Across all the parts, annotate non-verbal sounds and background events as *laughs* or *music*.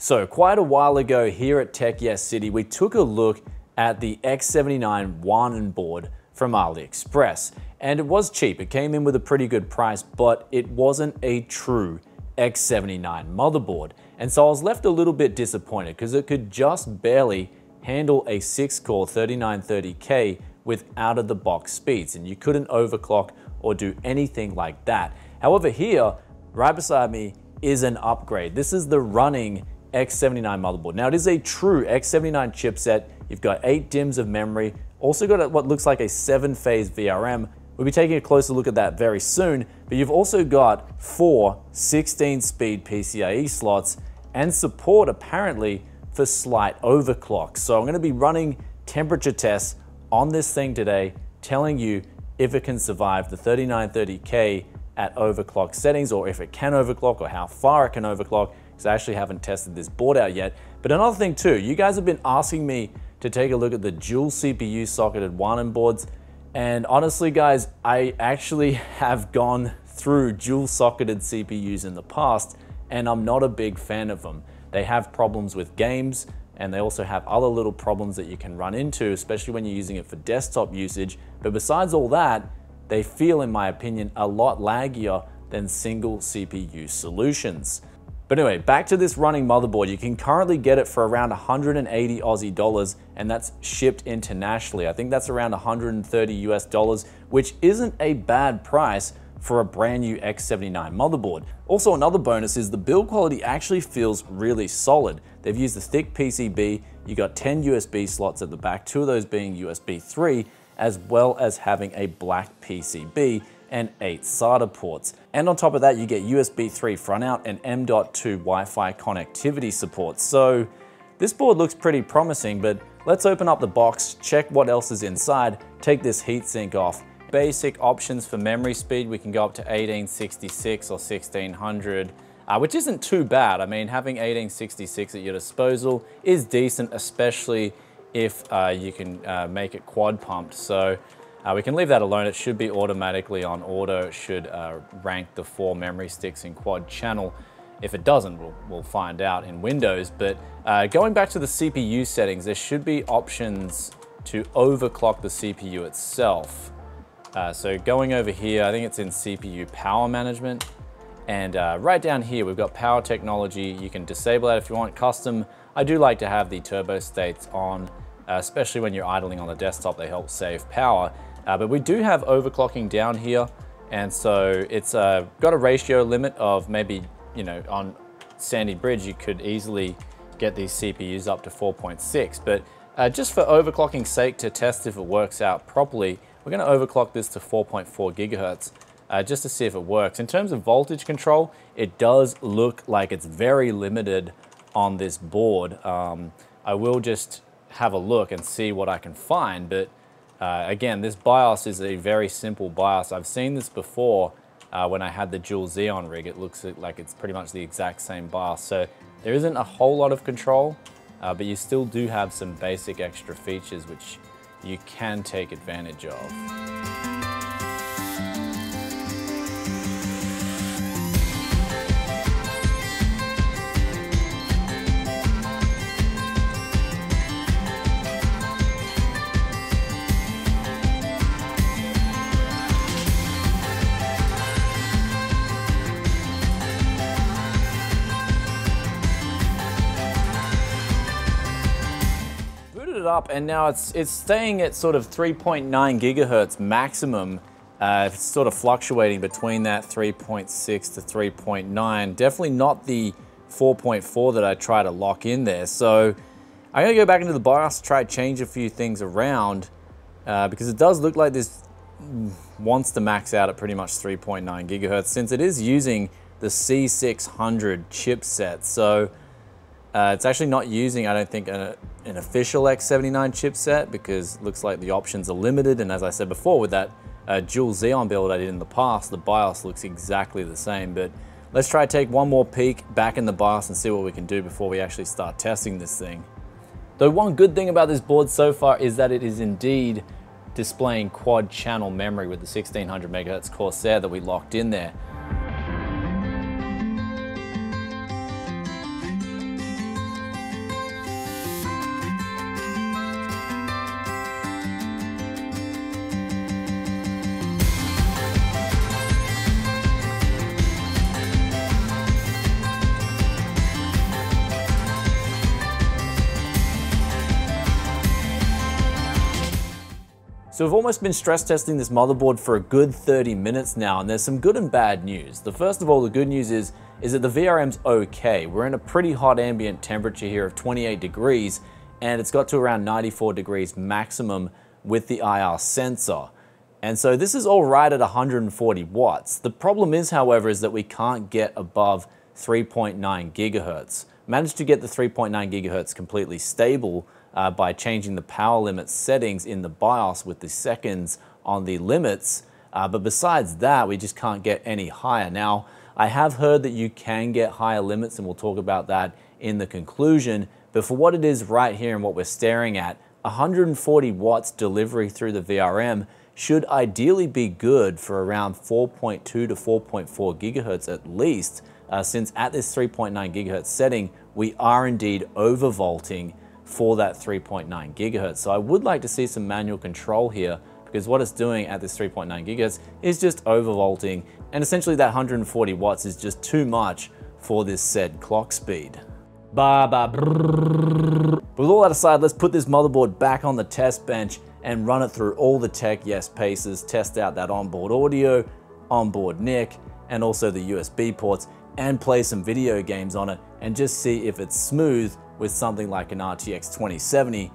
So quite a while ago here at Tech Yes City, we took a look at the X79 Huanan board from AliExpress. And it was cheap, it came in with a pretty good price, but it wasn't a true X79 motherboard. And so I was left a little bit disappointed because it could just barely handle a 6-core 3930K with out-of-the-box speeds, and you couldn't overclock or do anything like that. However, here, right beside me, is an upgrade. This is the Runing X79 motherboard. Now it is a true X79 chipset. You've got eight DIMMs of memory. Also got what looks like a seven phase VRM. We'll be taking a closer look at that very soon, but you've also got four 16 speed PCIe slots and support apparently for slight overclock. So I'm gonna be running temperature tests on this thing today, telling you if it can survive the 3930K at overclock settings or if it can overclock or how far it can overclock because I actually haven't tested this board out yet. But another thing too, you guys have been asking me to take a look at the dual CPU socketed Huanan boards. And honestly guys, I actually *laughs* have gone through dual socketed CPUs in the past and I'm not a big fan of them. They have problems with games and they also have other little problems that you can run into, especially when you're using it for desktop usage. But besides all that, they feel, in my opinion, a lot laggier than single CPU solutions. But anyway, back to this Runing motherboard. You can currently get it for around 180 Aussie dollars, and that's shipped internationally. I think that's around 130 US dollars, which isn't a bad price for a brand new X79 motherboard. Also, another bonus is the build quality actually feels really solid. They've used a thick PCB, you got 10 USB slots at the back, two of those being USB 3, as well as having a black PCB and eight SATA ports. And on top of that, you get USB 3 front out and M.2 Wi-Fi connectivity support. So this board looks pretty promising, but let's open up the box, check what else is inside, take this heatsink off. Basic options for memory speed, we can go up to 1866 or 1600, uh, which isn't too bad. I mean, having 1866 at your disposal is decent, especially if uh, you can uh, make it quad pumped. So uh, we can leave that alone. It should be automatically on auto. It should uh, rank the four memory sticks in quad channel. If it doesn't, we'll, we'll find out in Windows. But uh, going back to the CPU settings, there should be options to overclock the CPU itself. Uh, so going over here, I think it's in CPU power management. And uh, right down here, we've got power technology. You can disable that if you want custom. I do like to have the turbo states on, especially when you're idling on the desktop, they help save power. Uh, but we do have overclocking down here. And so it's uh, got a ratio limit of maybe, you know, on Sandy Bridge, you could easily get these CPUs up to 4.6. But uh, just for overclocking sake to test if it works out properly, we're gonna overclock this to 4.4 gigahertz uh, just to see if it works. In terms of voltage control, it does look like it's very limited on this board. Um, I will just have a look and see what I can find, but uh, again, this BIOS is a very simple BIOS. I've seen this before uh, when I had the dual Xeon rig. It looks like it's pretty much the exact same BIOS. So there isn't a whole lot of control, uh, but you still do have some basic extra features which you can take advantage of. Up and now it's, it's staying at sort of 3.9 gigahertz maximum. Uh, it's sort of fluctuating between that 3.6 to 3.9. Definitely not the 4.4 that I try to lock in there. So I'm gonna go back into the BIOS, try to change a few things around uh, because it does look like this wants to max out at pretty much 3.9 gigahertz since it is using the C600 chipset. So uh, it's actually not using, I don't think, a, an official X79 chipset because looks like the options are limited. And as I said before, with that uh, dual Xeon build I did in the past, the BIOS looks exactly the same. But let's try to take one more peek back in the BIOS and see what we can do before we actually start testing this thing. Though one good thing about this board so far is that it is indeed displaying quad channel memory with the 1600 megahertz Corsair that we locked in there. So we've almost been stress testing this motherboard for a good 30 minutes now, and there's some good and bad news. The first of all, the good news is, is that the VRM's okay. We're in a pretty hot ambient temperature here of 28 degrees, and it's got to around 94 degrees maximum with the IR sensor. And so this is all right at 140 watts. The problem is, however, is that we can't get above 3.9 gigahertz. Managed to get the 3.9 gigahertz completely stable, uh, by changing the power limit settings in the BIOS with the seconds on the limits. Uh, but besides that, we just can't get any higher. Now, I have heard that you can get higher limits, and we'll talk about that in the conclusion. But for what it is right here and what we're staring at, 140 watts delivery through the VRM should ideally be good for around 4.2 to 4.4 gigahertz at least, uh, since at this 3.9 gigahertz setting, we are indeed overvolting for that 3.9 gigahertz. So I would like to see some manual control here because what it's doing at this 3.9 gigahertz is just overvolting and essentially that 140 watts is just too much for this said clock speed. Ba With all that aside, let's put this motherboard back on the test bench and run it through all the tech yes paces, test out that onboard audio, onboard NIC, and also the USB ports, and play some video games on it and just see if it's smooth with something like an RTX 2070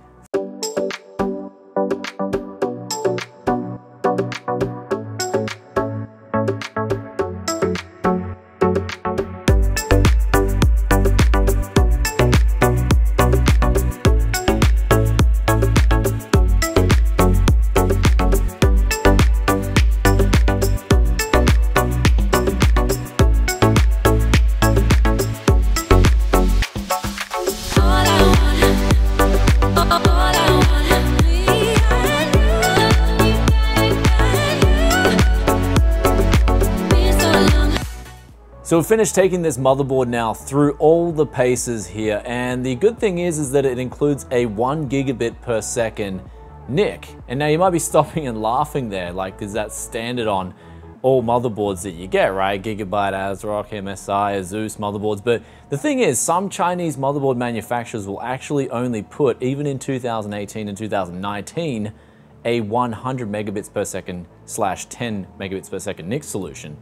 So we've finished taking this motherboard now through all the paces here, and the good thing is, is that it includes a one gigabit per second NIC. And now you might be *laughs* stopping and laughing there, like, is that standard on all motherboards that you get, right? Gigabyte, ASRock, MSI, Asus motherboards. But the thing is, some Chinese motherboard manufacturers will actually only put, even in 2018 and 2019, a 100 megabits per second slash 10 megabits per second NIC solution.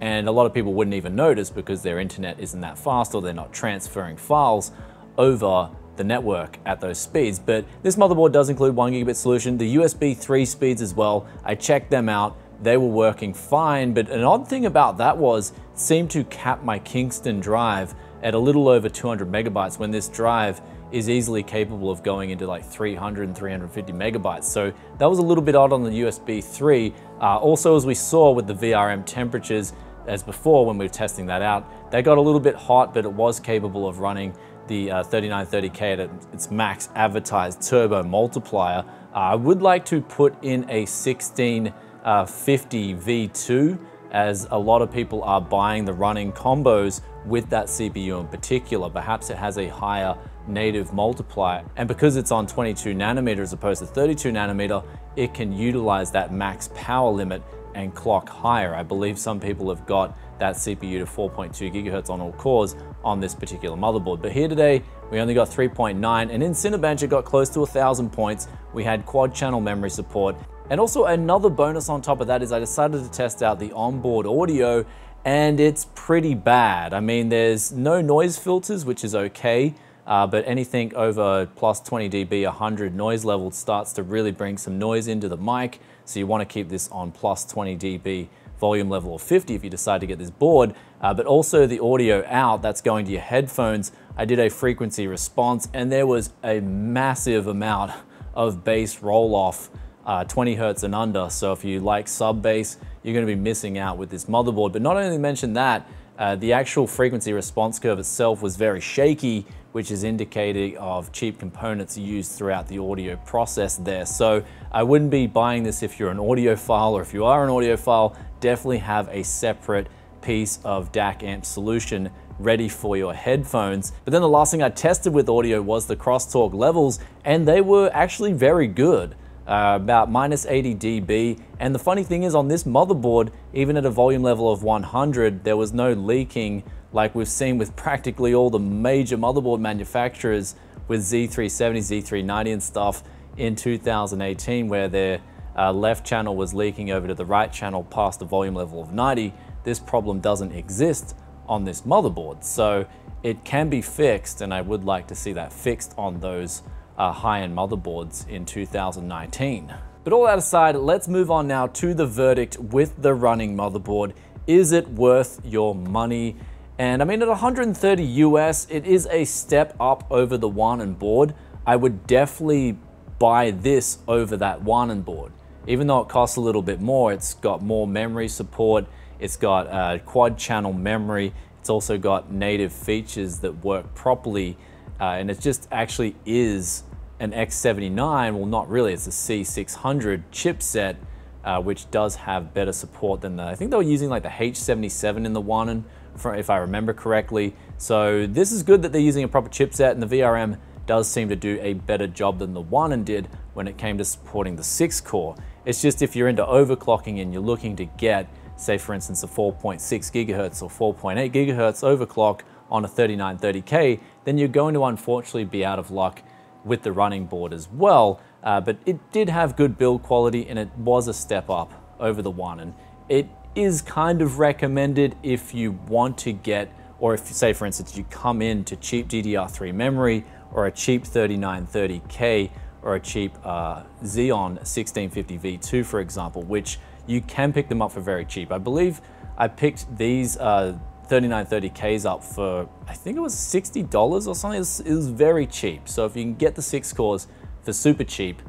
And a lot of people wouldn't even notice because their internet isn't that fast or they're not transferring files over the network at those speeds. But this motherboard does include one gigabit solution, the USB 3 speeds as well. I checked them out. They were working fine, but an odd thing about that was it seemed to cap my Kingston drive at a little over 200 megabytes when this drive is easily capable of going into like 300 and 350 megabytes. So that was a little bit odd on the USB 3. Uh, also, as we saw with the VRM temperatures, as before when we were testing that out. They got a little bit hot, but it was capable of Runing the uh, 3930K at its max advertised turbo multiplier. Uh, I would like to put in a 1650 uh, V2 as a lot of people are buying the running combos with that CPU in particular. Perhaps it has a higher native multiplier. And because it's on 22 nanometer as opposed to 32 nanometer, it can utilize that max power limit and clock higher. I believe some people have got that CPU to 4.2 gigahertz on all cores on this particular motherboard. But here today, we only got 3.9, and in Cinebench it got close to 1,000 points. We had quad channel memory support. And also another bonus on top of that is I decided to test out the onboard audio, and it's pretty bad. I mean, there's no noise filters, which is okay. Uh, but anything over plus 20 dB, 100 noise level starts to really bring some noise into the mic. So you want to keep this on plus 20 dB volume level of 50 if you decide to get this board, uh, but also the audio out that's going to your headphones. I did a frequency response and there was a massive amount of bass roll off, uh, 20 hertz and under. So if you like sub bass, you're going to be missing out with this motherboard. But not only mention that, uh, the actual frequency response curve itself was very shaky, which is indicative of cheap components used throughout the audio process there. So I wouldn't be buying this if you're an audiophile, or if you are an audiophile, definitely have a separate piece of DAC amp solution ready for your headphones. But then the last thing I tested with audio was the crosstalk levels, and they were actually very good uh, about minus 80 dB. And the funny thing is on this motherboard, even at a volume level of 100, there was no leaking like we've seen with practically all the major motherboard manufacturers with Z370, Z390 and stuff in 2018 where their uh, left channel was leaking over to the right channel past the volume level of 90, this problem doesn't exist on this motherboard. So it can be fixed, and I would like to see that fixed on those uh, high-end motherboards in 2019. But all that aside, let's move on now to the verdict with the Runing motherboard. Is it worth your money? And I mean, at 130 US, it is a step up over the Huanan board. I would definitely buy this over that Huanan board. Even though it costs a little bit more, it's got more memory support, it's got uh, quad channel memory, it's also got native features that work properly, uh, and it just actually is an X79, well not really, it's a C600 chipset, uh, which does have better support than the, I think they were using like the H77 in the Huanan, if I remember correctly. So this is good that they're using a proper chipset and the VRM does seem to do a better job than the Huanan did when it came to supporting the six core. It's just if you're into overclocking and you're looking to get, say for instance, a 4.6 gigahertz or 4.8 gigahertz overclock on a 3930K, then you're going to unfortunately be out of luck with the Runing board as well. Uh, but it did have good build quality and it was a step up over the Huanan It is kind of recommended if you want to get, or if say for instance, you come in to cheap DDR3 memory or a cheap 3930K or a cheap uh, Xeon 1650 V2, for example, which you can pick them up for very cheap. I believe I picked these uh, 3930Ks up for, I think it was $60 or something. It was, it was very cheap. So if you can get the six cores for super cheap,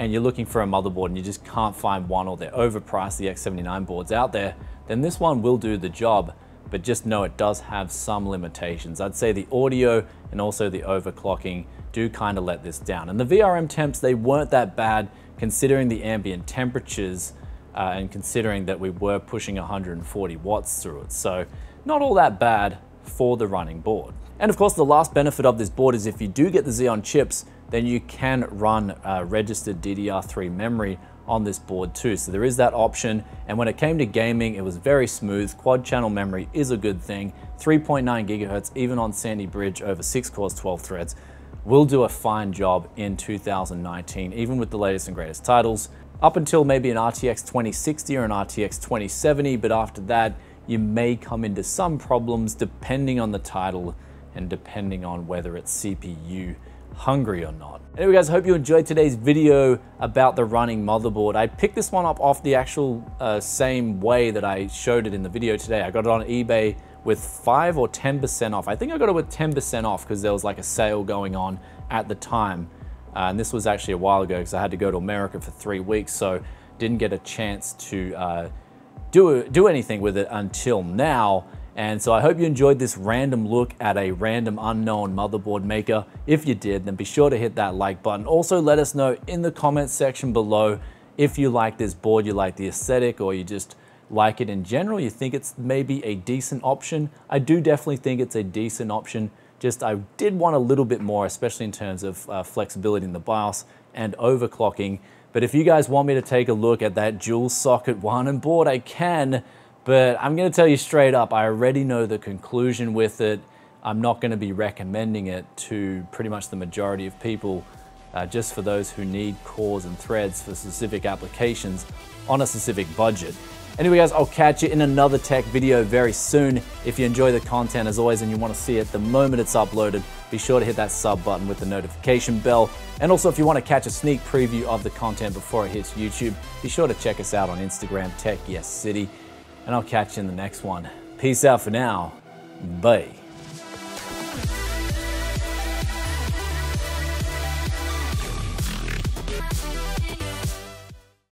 and you're looking for a motherboard and you just can't find one or they're overpriced, the X79 boards out there, then this one will do the job but just know it does have some limitations. I'd say the audio and also the overclocking do kind of let this down. And the VRM temps, they weren't that bad considering the ambient temperatures uh, and considering that we were pushing 140 watts through it. So not all that bad for the Runing board. And of course, the last benefit of this board is if you do get the Xeon chips, then you can run uh, registered DDR3 memory on this board too. So there is that option. And when it came to gaming, it was very smooth. Quad channel memory is a good thing. 3.9 gigahertz, even on Sandy Bridge over six cores, 12 threads, will do a fine job in 2019, even with the latest and greatest titles. Up until maybe an RTX 2060 or an RTX 2070, but after that, you may come into some problems depending on the title and depending on whether it's CPU hungry or not. Anyway guys, hope you enjoyed today's video about the Runing motherboard. I picked this one up off the actual uh, same way that I showed it in the video today. I got it on eBay with 5 or 10% off. I think I got it with 10% off because there was like a sale going on at the time. Uh, and this was actually a while ago because I had to go to America for three weeks, so didn't get a chance to uh, do, do anything with it until now. And so I hope you enjoyed this random look at a random unknown motherboard maker. If you did, then be sure to hit that like button. Also let us know in the comments section below if you like this board, you like the aesthetic, or you just like it in general, you think it's maybe a decent option. I do definitely think it's a decent option. Just I did want a little bit more, especially in terms of uh, flexibility in the BIOS and overclocking. But if you guys want me to take a look at that dual socket Huanan board, I can. But I'm to tell you straight up, I already know the conclusion with it. I'm not to be recommending it to pretty much the majority of people, uh, just for those who need cores and threads for specific applications on a specific budget. Anyway guys, I'll catch you in another tech video very soon. If you enjoy the content as always and you want to see it the moment it's uploaded, be sure to hit that sub button with the notification bell. And also if you want to catch a sneak preview of the content before it hits YouTube, be sure to check us out on Instagram, Tech Yes City and I'll catch you in the next one. Peace out for now. Bye.